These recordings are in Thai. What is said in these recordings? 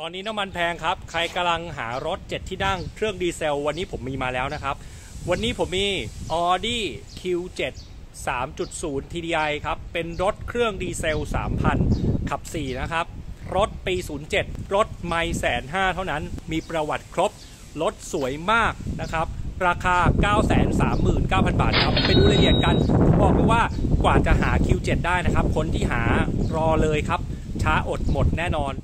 ตอนนี้น้ำมันแพงครับ ใครกำลังหารถ 7 ที่นั่งเครื่องดีเซล วันนี้ผมมีมาแล้วนะครับ วันนี้ผมมี Audi Q7 3.0 TDI ครับ เป็นรถเครื่องดีเซล 3,000 ขับ 4 นะครับ รถปี 07 รถไม่แสนห้าเท่านั้น มีประวัติครบ รถสวยมากนะครับ ราคา 939,000 บาทครับ ไปดูรายละเอียดกัน ผมบอกเลยว่ากว่าจะหา Q7 ได้นะครับ คนที่หารอเลยครับ ช้าอดหมดแน่นอน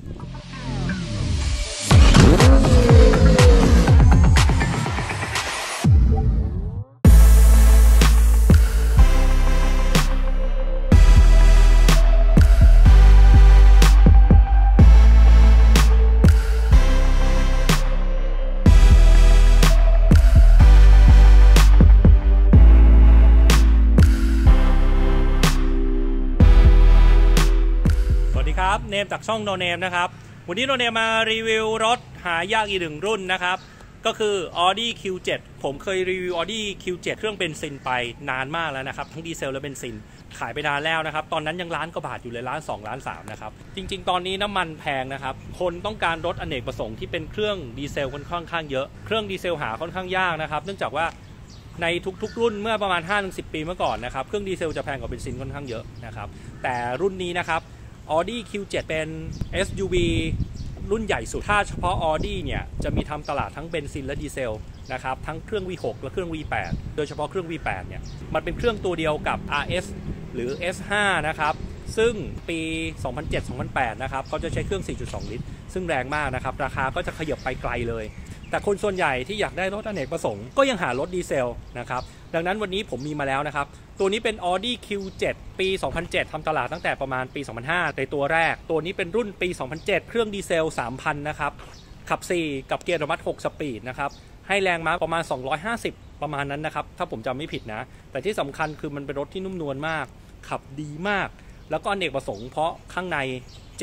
ครับเนมจากช่องโนเนมนะครับ วันนี้โนเนมมารีวิวรถ หายากอีกหนึ่งรุ่นนะครับ ก็คือ Audi Q7 ผมเคยรีวิว Audi Q7 เครื่องเบนซินไปนานมากแล้วนะครับ ทั้งดีเซลและเบนซินขายไปนานแล้วนะครับ ตอนนั้นยังล้านกว่าบาทอยู่เลยล้าน2ล้าน3นะครับ จริง ๆ ตอนนี้น้ำมันแพงนะครับ คนต้องการรถอเนกประสงค์ที่เป็นเครื่องดีเซลค่อนข้างเยอะ เครื่องดีเซลหาค่อนข้างยากนะครับ เนื่องจากว่าในทุกๆ รุ่นเมื่อประมาณ 5-10 ปีเมื่อก่อนนะครับ เครื่องดีเซลจะแพงกว่าเบนซินค่อนข้างเยอะนะครับ แต่รุ่นนี้นะครับ Audi Q7 เป็น SUV รุ่นใหญ่สุด ถ้าเฉพาะ Audi เนี่ยจะมีทำตลาดทั้งเบนซินและดีเซลนะครับทั้งเครื่อง V6 และเครื่อง V8 โดยเฉพาะเครื่อง V8 เนี่ยมันเป็นเครื่องตัวเดียวกับ RS หรือ S5 นะครับซึ่งปี 2007-2008 นะครับเขาจะใช้เครื่อง 4.2 ลิตร ซึ่งแรงมากนะครับ ราคาก็จะขยับไปไกลเลย แต่คนส่วนใหญ่ที่อยากได้รถอเนกประสงค์ก็ยังหารถดีเซลนะครับ ดังนั้นวันนี้ผมมีมาแล้วนะครับ ตัวนี้เป็น Audi Q7 ปี 2007 ทำตลาดตั้งแต่ประมาณปี 2005 ในตัวแรก ตัวนี้เป็นรุ่นปี 2007 เครื่องดีเซล 3,000 นะครับ ขับ 4 กับเกียร์อัตโนมัติ 6 สปีดนะครับ ให้แรงม้าประมาณ 250 ประมาณนั้นนะครับ ถ้าผมจำไม่ผิดนะ แต่ที่สำคัญคือมันเป็นรถที่นุ่มนวลมาก ขับดีมาก แล้วก็อเนกประสงค์เพราะข้างใน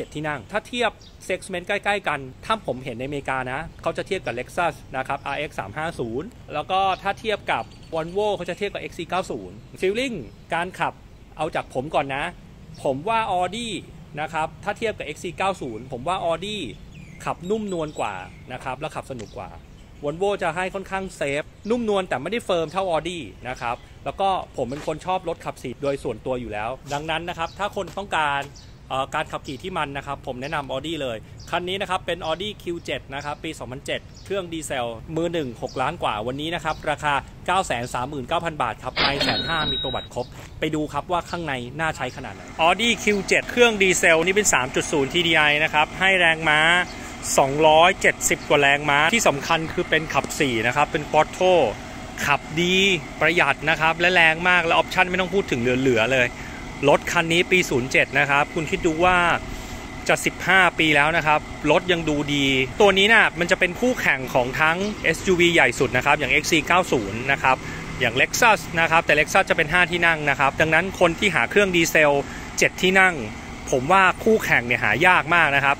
7 ที่นั่ง ถ้าเทียบ segment ใกล้ ๆ กัน ถ้าผมเห็นในอเมริกานะ เขาจะเทียบกับ Lexus นะครับ RX 350แล้วก็ถ้าเทียบกับ Volvo เขาจะเทียบกับ XC90 Feeling การขับเอาจากผมก่อนนะ ผมว่า Audi นะครับ ถ้าเทียบกับ XC90 ผมว่า Audi ขับนุ่มนวลกว่านะครับ และขับสนุกกว่าวอลโวจะให้ค่อนข้าง safe นุ่มนวลแต่ไม่ได้ firm เท่าออดี้นะครับ แล้วก็ผมเป็นคนชอบรถขับสี่โดยส่วนตัวอยู่แล้ว ดังนั้นนะครับ ถ้าคนต้องการ การขับขี่ที่มันนะครับ ผมแนะนำ Audi เลย คันนี้นะครับเป็น Audi Q7 นะครับปี 2007 เครื่องดีเซล มือ 1 6 ล้านกว่าวันนี้นะครับ ราคา 939,000 บาทครับไม่แสนห้ามีประวัติครบ ไปดูครับว่าข้างในน่าใช้ขนาดไหน Audi Q7 เครื่องดีเซลนี่เป็น 3.0 TDI นะครับ ให้แรงม้า 270 กว่าแรงม้า ที่สำคัญคือเป็นขับ 4 นะครับ เป็นปอร์โทขับดีประหยัดนะครับ และแรงมากและออปชั่นไม่ต้องพูดถึงเหลือๆเลย รถคันนี้ปี 07 นะครับ คุณคิดดูว่าจะ 15 ปีแล้วนะครับ รถยังดูดี ตัวนี้นะ่ะมันจะเป็นคู่แข่งของทั้ง SUV ใหญ่สุดนะครับ อย่าง XC90 นะครับ อย่าง Lexus นะครับ แต่ Lexus จะเป็น 5 ที่นั่งนะครับ ดังนั้นคนที่หาเครื่องดีเซล 7 ที่นั่ง ผมว่าคู่แข่งเนี่ยหายากมากนะครับ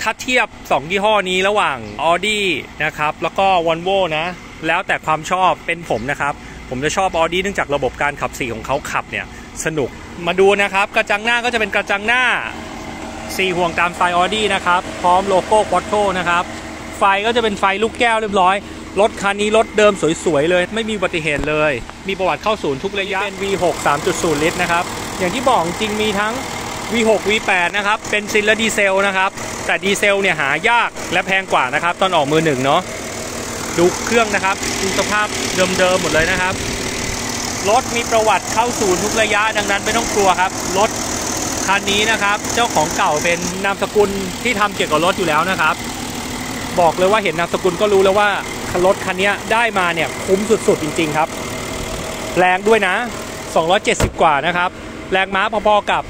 ถ้าเทียบ 2 ยี่ห้อนี้ระหว่าง Audi นะครับ แล้วก็ Volvo นะ แล้วแต่ความชอบเป็นผมนะครับ ผมจะชอบ Audi เนื่องจากระบบการขับสี่ของเขาขับเนี่ย สนุกมาดูนะครับ กระจังหน้าก็จะเป็นกระจังหน้า 4 ห่วงตามสไตล์ Audi นะครับ พร้อมโลโก้ Quattro นะครับ ไฟก็จะเป็นไฟลูกแก้วเรียบร้อย รถคันนี้รถเดิมสวย ๆ เลย ไม่มีอุบัติเหตุเลย มีประวัติเข้าศูนย์ทุกระยะเป็น V6 3.0 ลิตรนะครับ อย่างที่บอกจริงมีทั้ง V6 V8 นะครับเบนซินและดีเซลนะครับ แต่ดีเซลเนี่ยหายากและแพงกว่านะครับ ตอนออกมือหนึ่งเนาะดูเครื่องนะครับดูสภาพเดิมๆหมดเลยนะครับ รถมีประวัติเข้าศูนย์ทุกระยะดังนั้นไม่ต้องกลัวครับ รถคันนี้นะครับ เจ้าของเก่าเป็นนามสกุลที่ทำเกี่ยวกับรถอยู่แล้วนะครับ บอกเลยว่าเห็นนามสกุลก็รู้แล้วว่ารถคันนี้ได้มาเนี่ยคุ้มสุดๆจริง ๆครับ แรงด้วยนะ 270 กว่านะครับ แรงม้าพอๆกับ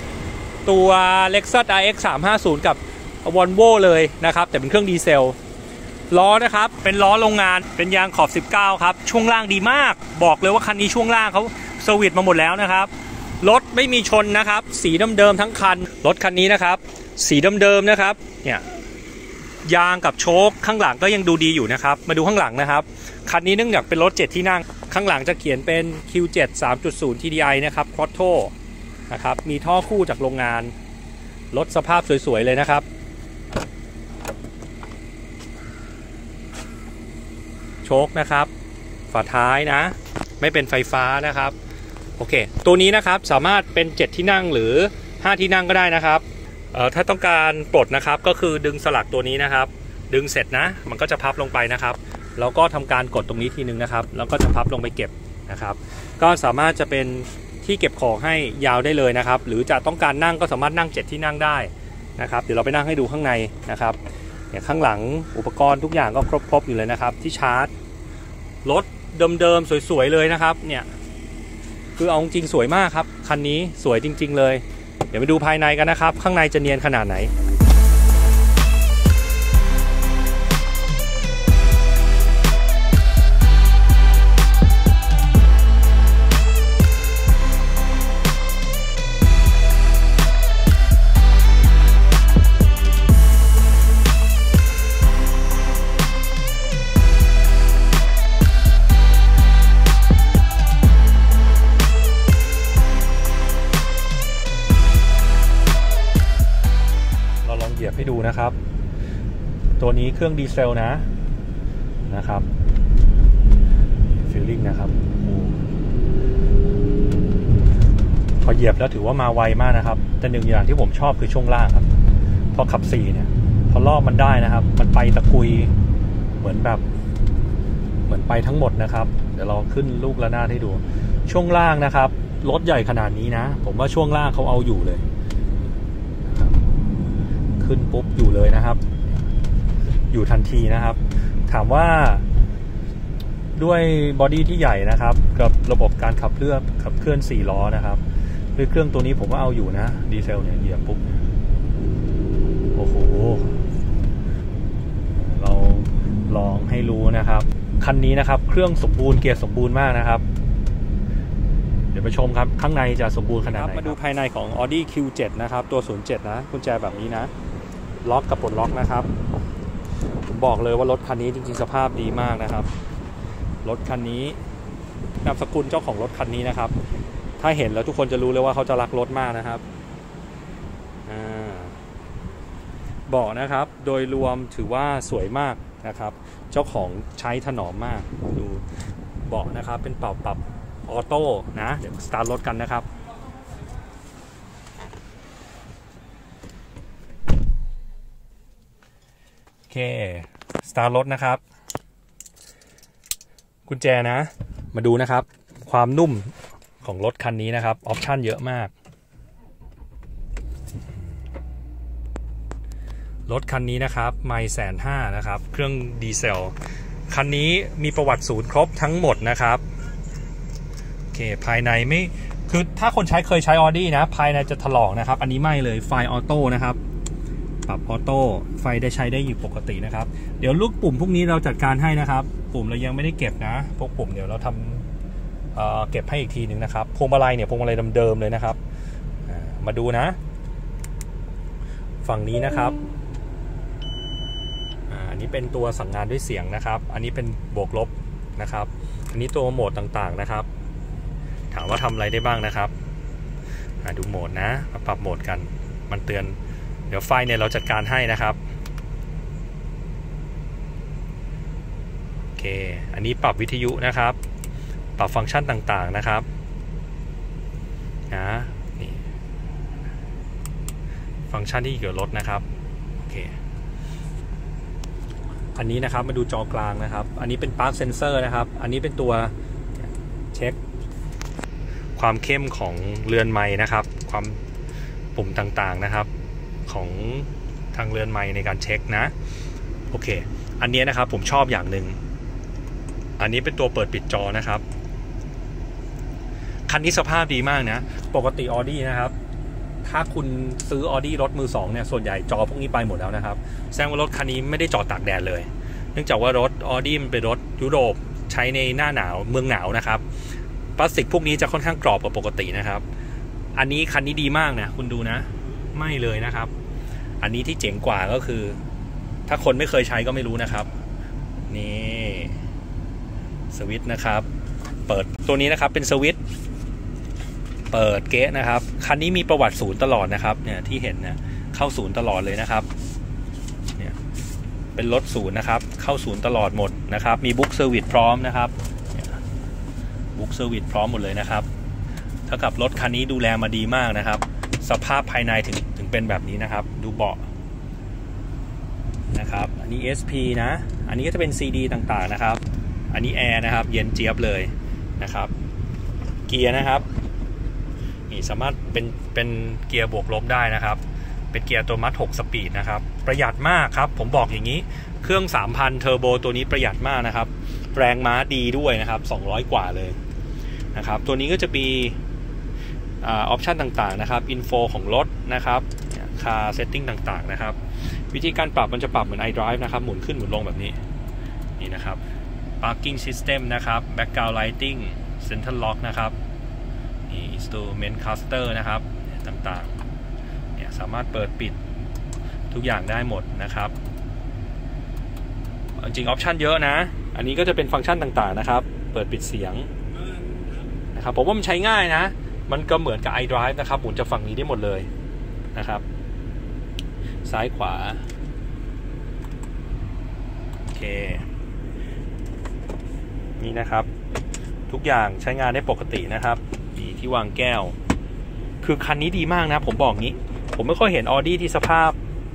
ตัว Lexus RX 350 กับ Volvo เลยนะครับ แต่เป็นเครื่องดีเซล ล้อนะครับ เป็นล้อโรงงานเป็นยางขอบ 19 ครับ ช่วงล่างดีมาก บอกเลยว่าคันนี้ช่วงล่างเขา service มาหมดแล้วนะครับ รถไม่มีชนนะครับ สีเดิมๆทั้งคัน รถคันนี้นะครับ สีเดิมๆนะครับ เนี่ยยางกับโช้คข้างหลังก็ยังดูดีอยู่นะครับ มาดูข้างหลังนะครับ คันนี้เนื่องจากเป็นรถ 7 ที่นั่ง ข้างหลังจะเขียนเป็น Q7 3.0 TDI นะครับ Quattro นะครับ มีท่อคู่จากโรงงาน รถสภาพสวยๆเลยนะครับ โชคนะครับ ฝาท้ายนะ ไม่เป็นไฟฟ้านะครับ โอเค ตัวนี้นะครับสามารถเป็น 7 ที่นั่งหรือ 5 ที่นั่งก็ได้นะครับเอ่อถ้าต้องการปลดนะครับก็คือดึงสลักตัวนี้นะครับ ดึงเสร็จนะ มันก็จะพับลงไปนะครับ แล้วก็ทำการกดตรงนี้ทีนึงนะครับ แล้วก็จะพับลงไปเก็บนะครับ ก็สามารถจะเป็นที่เก็บของให้ยาวได้เลยนะครับ หรือจะต้องการนั่งก็สามารถนั่ง 7 ที่นั่งได้นะครับ เดี๋ยวเราไปนั่งให้ดูข้างในนะครับ เนี่ยข้างหลังอุปกรณ์ทุกอย่างก็ครบๆอยู่เลยนะครับ ที่ชาร์จรถเดิมๆสวยๆเลยนะครับเนี่ยคือเอาจริงสวยมากครับ คันนี้สวยจริง ๆ เลย เดี๋ยวไปดูภายในกันนะครับ ข้างในจะเนียนขนาดไหน ยียบให้ดูนะครับ ตัวนี้เครื่องดีเซลนะนะครับฟิลลิ่งนะครับอพอเหยียบแล้วถือว่ามาไวมากนะครับ แต่หนึ่งอย่างที่ผมชอบคือช่วงล่างครับ พอขับสี่เนี่ยพอรอบมันได้นะครับ มันไปตะกุยเหมือนแบบ เหมือนไปทั้งหมดนะครับ เดี๋ยวเราขึ้นลูกระนาดให้ดู ช่วงล่างนะครับรถใหญ่ขนาดนี้นะ ผมว่าช่วงล่างเขาเอาอยู่เลย ขึ้นปุ๊บอยู่เลยนะครับ อยู่ทันทีนะครับ ถามว่าด้วย body ที่ใหญ่นะครับ กับระบบการขับเคลื่อนขับเคลื่อน4ล้อนะครับด้วยเครื่องตัวนี้ผมว่าเอาอยู่นะ ดีเซลเนี่ยเหยียบปุ๊บโอ้โห เราลองให้รู้นะครับ คันนี้นะครับ เครื่องสมบูรณ์เกียร์สมบูรณ์มากนะครับ เดี๋ยวไปชมครับ ข้างในจะสมบูรณ์ขนาดไหนมาดูภายในของ Audi Q7 นะครับ ตัว 07 นะกุญแจแบบนี้นะ ล็อกกับปลดล็อกนะครับผมบอกเลยว่ารถคันนี้จริงๆสภาพดีมากนะครับ รถคันนี้นามสกุลเจ้าของรถคันนี้นะครับ ถ้าเห็นแล้วทุกคนจะรู้เลยว่าเขาจะรักรถมากนะครับอ่าเบาะนะครับ โดยรวมถือว่าสวยมากนะครับ เจ้าของใช้ถนอมมาก ดูเบาะนะครับ เป็นเป่าปรับออโต้นะ เดี๋ยวสตาร์ทรถกันนะครับ โอ เคสตาร์ทรถนะครับ กุญแจนะ มาดูนะครับ ความนุ่มของรถคันนี้นะครับ option เยอะมาก รถคันนี้นะครับ ไมล์แสนห้านะครับ เครื่องดีเซล คันนี้มีประวัติศูนย์ครบทั้งหมดนะครับโอเค ภายในไม่ คือถ้าคนใช้เคยใช้ออดี้นะ ภายในจะถลอกนะครับ อันนี้ไม่เลย ไฟ auto นะครับ ปรับออโต้ไฟได้ใช้ได้อยู่ปกตินะครับ เดี๋ยวลูกปุ่มพวกนี้เราจัดการให้นะครับ ปุ่มเรายังไม่ได้เก็บนะ พวกปุ่มเดี๋ยวเราทำเเก็บให้อีกทีหนึ่งนะครับ พวงมาลัยเนี่ยพวงมาลัยเดิมๆเลยนะครับ มาดูนะ ฝั่งนี้นะครับอ่าอันนี้เป็นตัวสั่งงานด้วยเสียงนะครับ อันนี้เป็นบวกลบนะครับ อันนี้ตัวโหมดต่างๆนะครับ ถามว่าทำอะไรได้บ้างนะครับดูโหมดนะ ปรับโหมดกัน มันเตือน เดี๋ยวไฟเนี่ยเราจัดการให้นะครับโอเคอันนี้ปรับวิทยุนะครับ ปรับฟังก์ชันต่างๆนะครับนะนี่ฟังก์ชันที่เกี่ยวกับรถนะครับโอเคอันนี้นะครับมาดูจอกลางนะครับ อันนี้เป็นปาร์คเซนเซอร์นะครับ อันนี้เป็นตัวเช็ค ความเข้มของเรือนไม้นะครับ ความปุ่มต่างๆนะครับ ของทางเรือนไม้ในการเช็คนะ โอเค อันนี้นะครับผมชอบอย่างหนึ่ง อันนี้เป็นตัวเปิดปิดจอนะครับ คันนี้สภาพดีมากนะ ปกติออดี้นะครับ ถ้าคุณซื้อออดี้รถมือสองเนี่ย ส่วนใหญ่จอพวกนี้ไปหมดแล้วนะครับ แสดงว่ารถคันนี้ไม่ได้จอดตากแดดเลย เนื่องจากว่ารถออดี้มันเป็นรถยุโรปใช้ในหน้าหนาวเมืองหนาวนะครับ พลาสติกพวกนี้จะค่อนข้างกรอบกว่าปกตินะครับ อันนี้คันนี้ดีมากนะคุณดูนะ ไม่เลยนะครับ อันนี้ที่เจ๋งกว่าก็คือ ถ้าคนไม่เคยใช้ก็ไม่รู้นะครับ นี่สวิตช์นะครับ เปิดตัวนี้นะครับเป็นสวิตช์เปิดเกะนะครับ คันนี้มีประวัติศูนย์ตลอดนะครับเนี่ยที่เห็นเนี่ยเข้าศูนย์ตลอดเลยนะครับเนี่ยเป็นรถศูนย์นะครับ เข้าศูนย์ตลอดหมดนะครับ มี book service พร้อมนะครับ book service พร้อมหมดเลยนะครับเท่ากับรถคันนี้ดูแลมาดีมากนะครับ สภาพภายในถึงถึงเป็นแบบนี้นะครับ ดูเบาะนะครับ อันนี้ SP นะ อันนี้ก็จะเป็น CD ต่างๆนะครับ อันนี้แอร์นะครับ เย็นเจี๊ยบเลยนะครับ เกียร์นะครับ นี่สามารถเป็นเป็นเกียร์บวกลบได้นะครับ เป็นเกียร์อัตโนมัติ 6 สปีดนะครับ ประหยัดมากครับ ผมบอกอย่างนี้ เครื่อง 3,000 เทอร์โบตัวนี้ประหยัดมากนะครับ แรงม้าดีด้วยนะครับ 200 กว่าเลยนะครับ ตัวนี้ก็จะมี option ต่างๆนะครับ info ของรถนะครับ car setting ต่างๆนะครับ วิธีการปรับมันจะปรับเหมือน iDrive นะครับ หมุนขึ้นหมุนลงแบบนี้ นี่นะครับ Parking System นะครับ Background Lighting Center Lock นะครับนี่ Instrument Cluster นะครับต่างๆเนี่ยสามารถเปิดปิดทุกอย่างได้หมดนะครับ จริงออปชันเยอะนะ อันนี้ก็จะเป็นฟังก์ชันต่างๆนะครับ เปิดปิดเสียงนะครับผมว่ามันใช้ง่ายนะ มันก็เหมือนกับ iDrive นะครับ หมุนจากฝั่งนี้ได้หมดเลยนะครับ ซ้ายขวา โอเค นี่นะครับ ทุกอย่างใช้งานได้ปกตินะครับมีที่วางแก้ว คือคันนี้ดีมากนะ ผมบอกงี้ ผมไม่ค่อยเห็นออดี้ที่สภาพ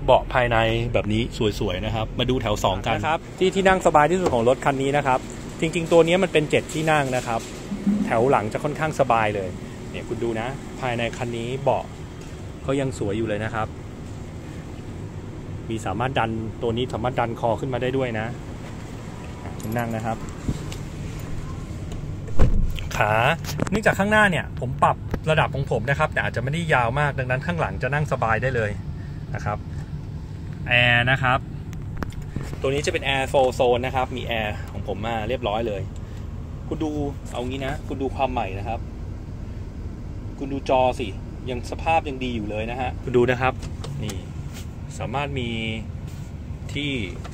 เบาะภายในแบบนี้สวยๆนะครับ มาดูแถว 2 กันนะครับ ที่ที่นั่งสบายที่สุดของรถคันนี้นะครับ จริง ๆ ตัวนี้มันเป็น 7 ที่นั่งนะครับ แถวหลังจะค่อนข้างสบายเลย เนี่ยคุณดูนะ ภายในคันนี้เบาะเขายังสวยอยู่เลยนะครับ มีสามารถดันตัวนี้สามารถดันคอขึ้นมาได้ด้วยนะ นั่งนะครับ ขาเนื่องจากข้างหน้าเนี่ย ผมปรับระดับของผมนะครับ แต่อาจจะไม่ได้ยาวมากดังนั้นข้างหลังจะนั่งสบายได้เลยนะครับแอร์นะครับ ตัวนี้จะเป็นแอร์ four zone นะครับ มีแอร์ของผมมาเรียบร้อยเลย คุณดูเอางี้นะ คุณดูความใหม่นะครับ คุณดูจอสิ ยังสภาพยังดีอยู่เลยนะฮะ คุณดูนะครับ นี่สามารถมีที่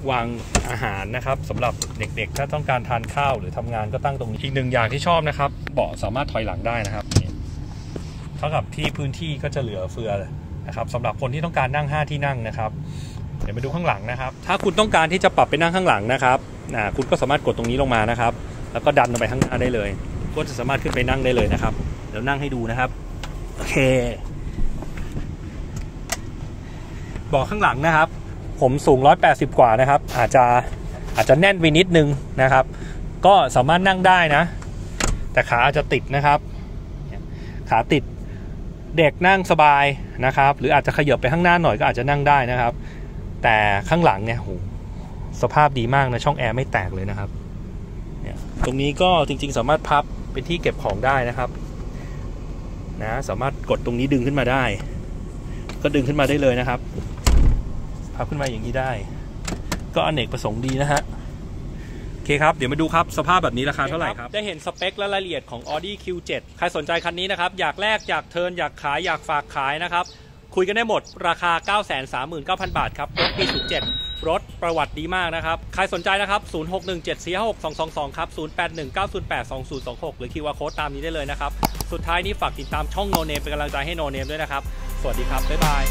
วางอาหารนะครับสำหรับเด็กๆ ถ้าต้องการทานข้าวหรือทำงานก็ตั้งตรงนี้อีกหนึ่งอย่างที่ชอบนะครับ เบาะสามารถถอยหลังได้นะครับนี่เท่ากับที่พื้นที่ก็จะเหลือเฟือนะครับสำหรับคนที่ต้องการนั่ง 5 ที่นั่งนะครับ เดี๋ยวมาดูข้างหลังนะครับ ถ้าคุณต้องการที่จะปรับไปนั่งข้างหลังนะครับนะคุณก็สามารถกดตรงนี้ลงมานะครับ แล้วก็ดันลงไปข้างหน้าได้เลย ก็จะสามารถขึ้นไปนั่งได้เลยนะครับ เดี๋ยวนั่งให้ดูนะครับ โอเคบาะข้างหลังนะครับ ผมสูง 180 กว่านะครับ อาจจะอาจจะแน่นไปนิดนึงนะครับ ก็สามารถนั่งได้นะ แต่ขาอาจจะติดนะครับ ขาติดเด็กนั่งสบายนะครับ หรืออาจจะขยับไปข้างหน้าหน่อยก็อาจจะนั่งได้นะครับ แต่ข้างหลังเนี่ยโหสภาพดีมากนะช่องแอร์ไม่แตกเลยนะครับเนี่ยตรงนี้ก็จริงๆ สามารถพับเป็นที่เก็บของได้นะครับ นะสามารถกดตรงนี้ดึงขึ้นมาได้ ก็ดึงขึ้นมาได้เลยนะครับพับขึ้นมาอย่างนี้ได้ ก็อเนกประสงค์ดีนะฮะโอเคครับ เดี๋ยวมาดูครับสภาพแบบนี้ราคาเท่าไหร่ครับ ได้เห็นสเปคและรายละเอียดของ Audi Q7 ใครสนใจคันนี้นะครับ อยากแลกอยากเทิร์นอยากขายอยากฝากขายนะครับ คุยกันได้หมดราคา 939,000 บาทครับรถปี07รถประวัติดีมากนะครับ ใครสนใจนะครับ 0617456222 ครับ 0819082026 หรือคิวอาร์โค้ดตามนี้ได้เลยนะครับ สุดท้ายนี้ฝากติดตามช่องโนเนมเป็นกำลังใจให้โนเนมด้วยนะครับ สวัสดีครับ บ๊ายบาย